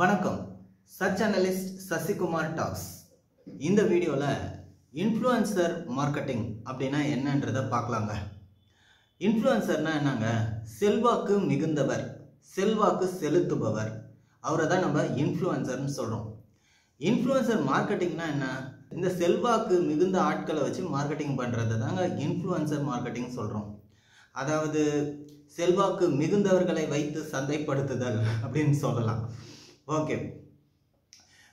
வணக்கம். Search analyst Sasikumar talks. இந்த வீடியோவில் இன்ஃப்ளூயன்சர் மார்க்கெட்டிங் அப்படின்னா என்னன்றதை பார்க்கலாங்க. இன்ஃப்ளூயன்சர்னா என்னங்க? செல்வாக்கு மிகுந்தவர் செல்வாக்கு செலுத்துபவர். அவரை தான் நம்ம இன்ஃப்ளூயன்சர்னு சொல்கிறோம் இன்ஃப்ளூயன்சர் மார்க்கெட்டிங்னா என்ன? இந்த செல்வாக்கு மிகுந்த ஆட்களை வச்சு மார்க்கெட்டிங் பண்ணுறது தாங்க இன்ஃப்ளூயன்சர் மார்க்கெட்டிங் சொல்கிறோம் அதாவது செல்வாக்கு மிகுந்தவர்களை வைத்து சந்தைப்படுத்துதல் அப்படின்னு சொல்லலாம். ஓகே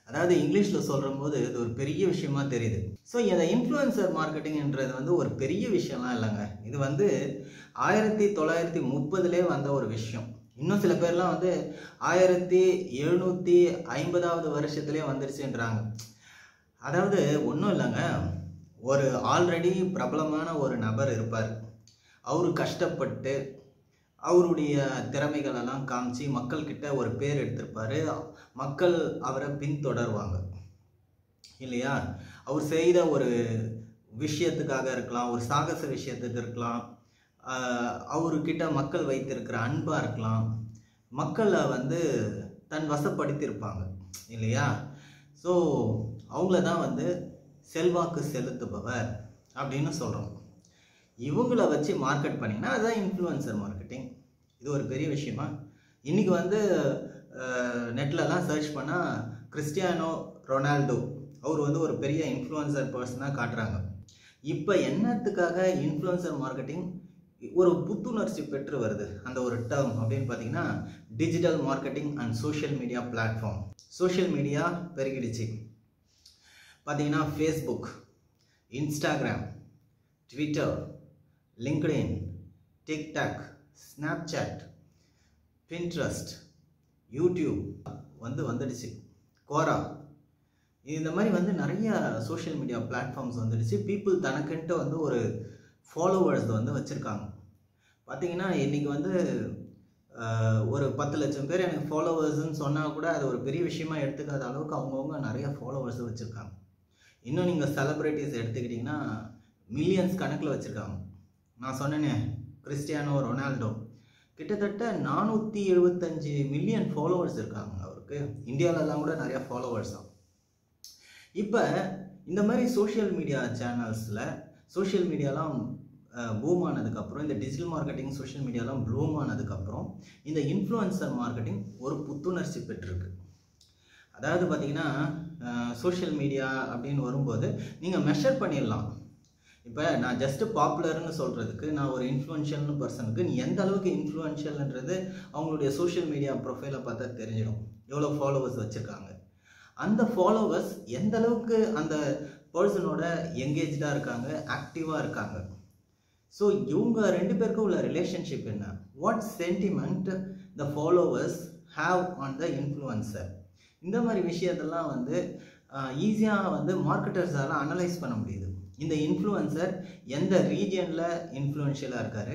அதாவது இங்கிலீஷில் சொல்கிற போது இது ஒரு பெரிய விஷயமா தெரியுது. ஸோ இந்த இன்ஃப்ளூயன்சர் மார்க்கெட்டிங்ன்றது வந்து ஒரு பெரிய விஷயம்லாம் இல்லைங்க. இது வந்து ஆயிரத்தி தொள்ளாயிரத்தி முப்பதுலேயே வந்த ஒரு விஷயம். இன்னும் சில பேர்லாம் வந்து ஆயிரத்தி எழுநூற்றி ஐம்பதாவது வருஷத்துலேயே வந்துருச்சுன்றாங்க. அதாவது ஒன்றும் இல்லைங்க. ஒரு ஆல்ரெடி பிரபலமான ஒரு நபர் இருப்பார். அவர் கஷ்டப்பட்டு அவருடைய திறமைகளெல்லாம் காமிச்சு மக்கள்கிட்ட ஒரு பேர் எடுத்திருப்பார். மக்கள் அவரை பின்தொடர்வாங்க. இல்லையா? அவர் செய்த ஒரு விஷயத்துக்காக இருக்கலாம் ஒரு சாகச விஷயத்துக்கு இருக்கலாம். அவர்கிட்ட மக்கள் வைத்திருக்கிற அன்பாக இருக்கலாம். மக்களை வந்து தன் வசப்படுத்தியிருப்பாங்க. இல்லையா? ஸோ அவங்கள தான் வந்து செல்வாக்கு செலுத்துபவர் அப்படின்னு சொல்கிறோம் இவங்கள வச்சு மார்க்கெட் பண்ணிங்கன்னா அதுதான் இன்ஃப்ளூயன்சர் மார்க்கெட்டிங் இது ஒரு பெரிய விஷயமா. இன்றைக்கி வந்து நெட்லலாம் சர்ச் பண்ணால் கிறிஸ்டியானோ ரொனால்டோ அவர் வந்து ஒரு பெரிய இன்ஃப்ளூயன்சர் பர்சனாக காட்டுறாங்க. இப்போ என்னத்துக்காக இன்ஃப்ளூயன்சர் மார்க்கெட்டிங் ஒரு புத்துணர்ச்சி பெற்று வருது? அந்த ஒரு டேர்ம் அப்படின்னு பார்த்தீங்கன்னா digital marketing and social media platform social media பெருகிடுச்சு. பார்த்தீங்கன்னா Facebook Instagram Twitter LinkedIn TikTok Snapchat Pinterest YouTube வந்து வந்துடுச்சு. கோரா இந்த மாதிரி வந்து நிறைய சோஷியல் மீடியா பிளாட்ஃபார்ம்ஸ் வந்துடுச்சு. பீப்புள் தனக்குன்ட்டு வந்து ஒரு ஃபாலோவர்ஸ் வந்து வச்சுருக்காங்க. பார்த்தீங்கன்னா இன்றைக்கி வந்து ஒரு பத்து லட்சம் பேர் எனக்கு ஃபாலோவர்ஸ்ன்னு சொன்னால் கூட அது ஒரு பெரிய விஷயமா எடுத்துக்காத அளவுக்கு அவங்கவுங்க நிறைய ஃபாலோவர்ஸ் வச்சுருக்காங்க. இன்னும் நீங்கள் செலிப்ரிட்டிஸ் எடுத்துக்கிட்டிங்கன்னா மில்லியன்ஸ் கணக்கில் வச்சுருக்காங்க. நான் சொன்னேனே கிறிஸ்டியானோ ரொனால்டோ. கிட்டத்தட்ட நானூற்றி எழுபத்தஞ்சு மில்லியன் ஃபாலோவர்ஸ் இருக்காங்க அவருக்கு. இந்தியாவிலலாம் கூட நிறையா ஃபாலோவர்ஸ் தான் இப்போ இந்த மாதிரி சோஷியல் மீடியா சேனல்ஸில் சோஷியல் மீடியாலாம் பூம் ஆனதுக்கப்புறம் இந்த டிஜிட்டல் மார்க்கெட்டிங் சோஷியல் மீடியாலாம் ப்ளூம் ஆனதுக்கப்புறம் இந்த இன்ஃப்ளூயன்சர் மார்க்கெட்டிங் ஒரு புத்துணர்ச்சி பெற்றிருக்கு. அதாவது பார்த்தீங்கன்னா சோஷியல் மீடியா அப்படின்னு வரும்போது நீங்கள் மெஷர் பண்ணிடலாம். இப்போ நான் ஜஸ்ட் பாப்புலர்னு சொல்கிறதுக்கு நான் ஒரு இன்ஃப்ளூயன்ஷியல்னு பர்சனுக்கு நீ எந்த அளவுக்கு இன்ஃப்ளூயன்ஷியல்ன்றது அவங்களுடைய சோஷியல் மீடியா ப்ரொஃபைலை பார்த்தா தெரிஞ்சிடும். எவ்வளோ ஃபாலோவர்ஸ் வச்சுருக்காங்க. அந்த ஃபாலோவர்ஸ் எந்த அளவுக்கு அந்த பர்சனோட எங்கேஜாக இருக்காங்க ஆக்டிவாக இருக்காங்க. ஸோ இவங்க ரெண்டு பேருக்கும் உள்ள ரிலேஷன்ஷிப் என்ன? What sentiment the followers have on the influencer இந்த மாதிரி விஷயத்தெல்லாம் வந்து ஈஸியாக வந்து மார்க்கெட்டர்ஸால் அனலைஸ் பண்ண முடியுது. இந்த இன்ஃப்ளூயன்சர் எந்த ரீஜியனில் இன்ஃப்ளூயன்ஷியலாக இருக்கார்?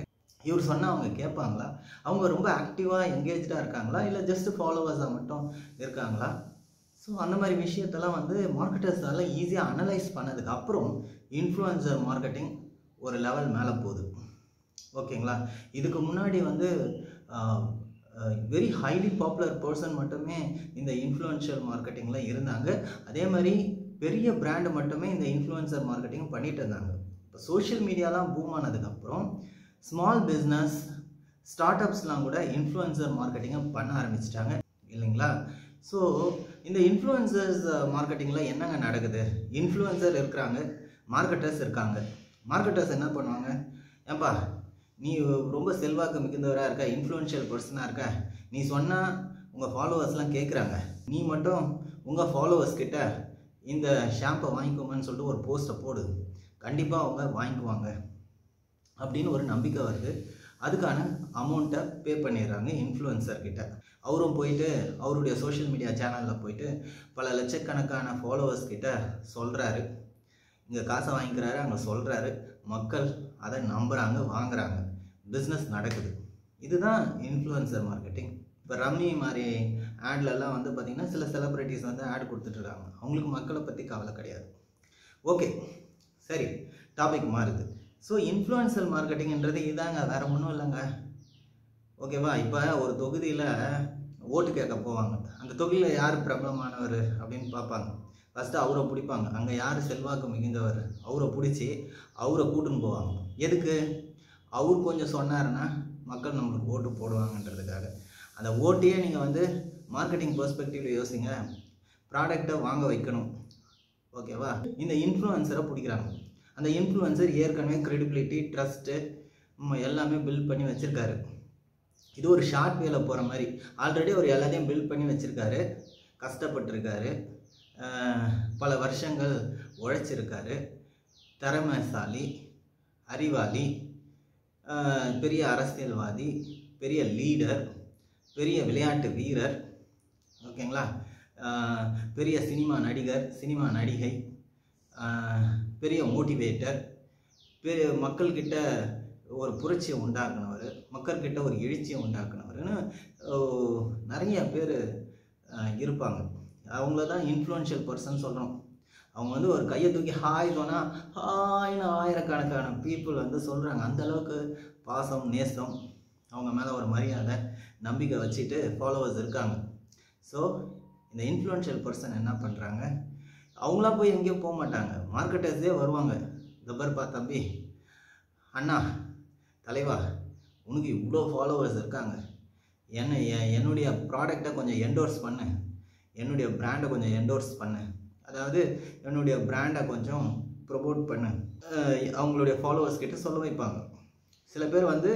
இவர் சொன்னால் அவங்க கேட்பாங்களா? அவங்க ரொம்ப ஆக்டிவாக எங்கேஜாக இருக்காங்களா? இல்லை ஜஸ்ட் ஃபாலோவர்ஸாக மட்டும் இருக்காங்களா? ஸோ அந்த மாதிரி விஷயத்தெல்லாம் வந்து மார்க்கெட்டர்ஸால் ஈஸியாக அனலைஸ் பண்ணதுக்கு அப்புறம் இன்ஃப்ளூயன்சர் மார்க்கெட்டிங் ஒரு லெவல் மேலே போகுது. ஓகேங்களா? இதுக்கு முன்னாடி வந்து வெரி ஹைலி பாப்புலர் பர்சன் மட்டுமே இந்த இன்ஃப்ளூயன்ஷியல் மார்க்கெட்டிங்கில் இருந்தாங்க. அதே மாதிரி பெரிய பிராண்டு மட்டுமே இந்த இன்ஃப்ளூயன்சர் மார்க்கெட்டிங் பண்ணிட்டு இருந்தாங்க. இப்போ சோஷியல் மீடியாலாம் பூம் ஆனதுக்கப்புறம் ஸ்மால் பிஸ்னஸ் ஸ்டார்ட் அப்ஸ்லாம் கூட இன்ஃப்ளூயன்சர் மார்க்கெட்டிங்கை பண்ண ஆரம்பிச்சிட்டாங்க. இல்லைங்களா? ஸோ இந்த இன்ஃப்ளூயன்சர்ஸ் மார்க்கெட்டிங்கில் என்னங்க நடக்குது? இன்ஃப்ளூயன்சர் இருக்கிறாங்க மார்க்கெட்டர்ஸ் இருக்காங்க. மார்க்கெட்டர்ஸ் என்ன பண்ணுவாங்க? ஏன்பா நீ ரொம்ப செல்வாக்கு மிகுந்தவராக இருக்க இன்ஃப்ளூயன்ஷியல் பர்சனாக இருக்க. நீ சொன்னால் உங்கள் ஃபாலோவர்ஸ்லாம் கேட்குறாங்க நீ மட்டும் உங்கள் ஃபாலோவர்ஸ் கிட்ட இந்த ஷாம்பை வாங்கிக்கோங்கன்னு சொல்லிட்டு ஒரு போஸ்ட்டை போடு. கண்டிப்பாக அவங்க வாங்கிக்குவாங்க. அப்படின்னு ஒரு நம்பிக்கை வருது. அதுக்கான அமௌண்ட்டை பே பண்ணிடுறாங்க இன்ஃப்ளூயன்சர்கிட்ட அவரும் போயிட்டு அவருடைய சோஷியல் மீடியா சேனலில் போயிட்டு பல லட்சக்கணக்கான ஃபாலோவர்ஸ் கிட்ட சொல்கிறாரு இங்கே காசை வாங்கிக்கிறாரு அங்கே சொல்கிறாரு மக்கள் அதை நம்புகிறாங்க வாங்குறாங்க. பிஸ்னஸ் நடக்குது. இதுதான் இன்ஃப்ளூயன்சர் மார்க்கெட்டிங் இப்போ ரம்மி மாதிரி ஆட்லலாம் வந்து பார்த்திங்கன்னா சில செலிப்ரிட்டிஸ் வந்து ஆட் கொடுத்துட்ருக்காங்க அவங்களுக்கு மக்களை பற்றி கவலை கிடையாது. ஓகே சரி டாபிக் மாறுது. ஸோ இன்ஃப்ளூயன்சல் மார்க்கெட்டிங்கிறது இதாங்க வேறு ஒன்றும் இல்லைங்க. ஓகேவா இப்போ ஒரு தொகுதியில் ஓட்டு கேட்க போவாங்க. அந்த தொகுதியில் யார் பிரபலமானவர் அப்படின்னு பார்ப்பாங்க. ஃபஸ்ட்டு அவரை பிடிப்பாங்க. அங்கே யார் செல்வாக்கு மிகுந்தவர்? அவரை பிடிச்சி அவரை கூட்டின்னு போவாங்க. எதுக்கு? அவர் கொஞ்சம் சொன்னாருன்னா மக்கள் நம்மளுக்கு ஓட்டு போடுவாங்கன்றதுக்காக. அந்த ஓட்டியே நீங்கள் வந்து மார்க்கெட்டிங் பர்ஸ்பெக்டிவில் யோசிங்க. ப்ராடக்டை வாங்க வைக்கணும். ஓகேவா இந்த இன்ஃப்ளூயன்சரை பிடிக்கிறாங்க. அந்த இன்ஃப்ளூயன்சர் ஏற்கனவே க்ரெடிபிலிட்டி ட்ரஸ்ட்டு எல்லாமே பில்ட் பண்ணி வச்சுருக்காரு. இது ஒரு ஷார்ட் வேல போகிற மாதிரி. ஆல்ரெடி அவர் எல்லாத்தையும் பில்ட் பண்ணி வச்சுருக்காரு. கஷ்டப்பட்டிருக்காரு. பல வருஷங்கள் உழைச்சிருக்காரு. திறமைசாலி அறிவாளி பெரிய அரசியல்வாதி பெரிய லீடர் பெரிய விளையாட்டு வீரர் ஓகேங்களா பெரிய சினிமா நடிகர் சினிமா நடிகை பெரிய மோட்டிவேட்டர் பெரிய மக்கள்கிட்ட ஒரு புரட்சியை உண்டாக்குனவர் மக்கள்கிட்ட ஒரு எழுச்சியை உண்டாக்குனவர்னு நிறைய பேர் இருப்பாங்க. அவங்கள தான் இன்ஃப்ளூயன்ஷியல் பர்சன் சொல்கிறோம் அவங்க வந்து ஒரு கையை தூக்கி ஹாய் சொன்னால் ஹாய்னு ஆயிரக்கணக்கான பீப்புள் வந்து சொல்கிறாங்க அந்த அளவுக்கு பாசம் நேசம் அவங்க மேலே ஒரு மரியாதை நம்பிக்கை வச்சுட்டு ஃபாலோவர்ஸ் இருக்காங்க. ஸோ இந்த இன்ஃப்ளூயன்ஷியல் பர்சன் என்ன பண்ணுறாங்க அவங்களா போய் எங்கேயும் போக மாட்டாங்க. மார்க்கெட்டர்ஸே வருவாங்க. தபர்பா தம்பி. அண்ணா தலைவா உனக்கு இவ்வளோ ஃபாலோவர்ஸ் இருக்காங்க. என்ன என் என்னுடைய ப்ராடக்டை கொஞ்சம் என்டோர்ஸ் பண்ணு. என்னுடைய ப்ராண்டை கொஞ்சம் என்டோர்ஸ் பண்ணு. அதாவது என்னுடைய ப்ராண்டை கொஞ்சம் ப்ரொமோட் பண்ணு. அவங்களுடைய ஃபாலோவர்ஸ் கிட்ட சொல்ல வைப்பாங்க. சில பேர் வந்து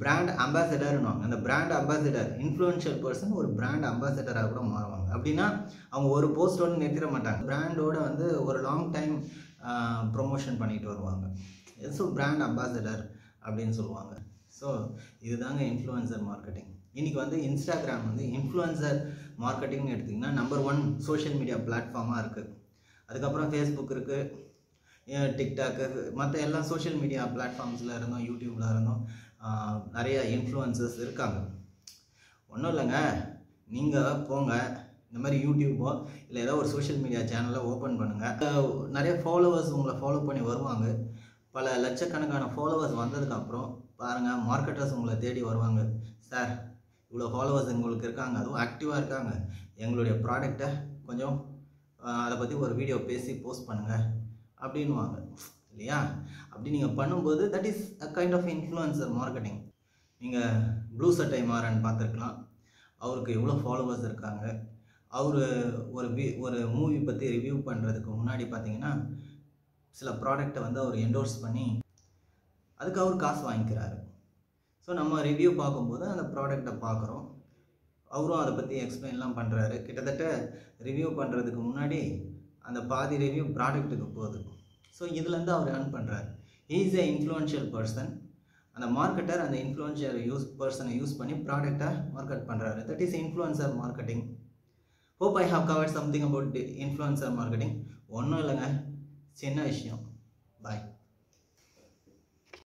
பிராண்ட் அம்பாசடர்னுவாங்க அந்த பிராண்ட் அம்பாசடர் இன்ஃப்ளூயன்ஷியல் பர்சன் ஒரு பிராண்ட் அம்பாசடராக கூட மாறுவாங்க. அப்படின்னா அவங்க ஒரு போஸ்டோடு நிறுத்திட மாட்டாங்க. பிராண்டோட வந்து ஒரு லாங் டைம் ப்ரொமோஷன் பண்ணிட்டு வருவாங்க. ஸோ பிராண்ட் அம்பாசடர் அப்படின்னு சொல்லுவாங்க. ஸோ இதுதாங்க இன்ஃப்ளூயன்சர் மார்க்கெட்டிங் இன்றைக்கி வந்து இன்ஸ்டாகிராம் வந்து இன்ஃப்ளூயன்சர் மார்க்கெட்டிங்னு எடுத்திங்கன்னா நம்பர் ஒன் சோஷியல் மீடியா பிளாட்ஃபார்மாக இருக்குது அதுக்கப்புறம் ஃபேஸ்புக் இருக்குது டிக்டாக்கு மற்ற எல்லா சோஷியல் மீடியா பிளாட்ஃபார்ம்ஸில் இருந்தோம் யூடியூப்பில் இருந்தோம். நிறைய இன்ஃப்ளூயன்சஸ் இருக்காங்க. ஒன்றும் இல்லைங்க. நீங்கள் போங்க. இந்த மாதிரி யூடியூப்போ இல்லை ஏதோ ஒரு சோஷியல் மீடியா சேனலை ஓப்பன் பண்ணுங்கள் நிறைய ஃபாலோவர்ஸ் உங்களை ஃபாலோ பண்ணி வருவாங்க. பல லட்சக்கணக்கான ஃபாலோவர்ஸ் வந்ததுக்கப்புறம் பாருங்கள் மார்க்கெட்டர்ஸ் உங்களை தேடி வருவாங்க. சார் இவ்வளோ ஃபாலோவர்ஸ் எங்களுக்கு இருக்காங்க. அதுவும் ஆக்டிவாக இருக்காங்க. எங்களுடைய ப்ராடக்டை கொஞ்சம் அதை பற்றி ஒரு வீடியோ பேசி போஸ்ட் பண்ணுங்கள் அப்படின்வாங்க இல்லையா? அப்படி நீங்கள் பண்ணும்போது that is a kind of influencer marketing நீங்கள் ப்ளூ சட்டை மாறன் பார்த்துருக்கலாம். அவருக்கு எவ்வளோ ஃபாலோவர்ஸ் இருக்காங்க. அவர் ஒரு ஒரு மூவி பற்றி ரிவ்யூ பண்ணுறதுக்கு முன்னாடி பார்த்தீங்கன்னா சில ப்ராடக்டை வந்து அவர் என்டோர்ஸ் பண்ணி அதுக்கு அவர் காசு வாங்கிக்கிறாரு. ஸோ நம்ம ரிவ்யூ பார்க்கும்போது அந்த ப்ராடக்டை பார்க்குறோம். அவரும் அதை பற்றி எக்ஸ்பிளைன்லாம் பண்ணுறாரு கிட்டத்தட்ட ரிவ்யூ பண்ணுறதுக்கு முன்னாடி அந்த பாதி ரிவ்யூ ப்ராடக்ட்டுக்கு போகுது. ஸோ இதுலேருந்து அவர் ஏர்ன் பண்ணுறாரு இஸ் ஏ இன்ஃப்ளூயன்ஷியல் பர்சன் அந்த மார்க்கெட்டர் அந்த இன்ஃப்ளூயன்ஷியர் யூஸ் பர்சனை யூஸ் பண்ணி ப்ராடக்டை மார்க்கெட் பண்ணுறாரு that is influencer marketing hope I have covered something about influencer marketing ஒன்றும் இல்லைங்க. சின்ன விஷயம். பாய்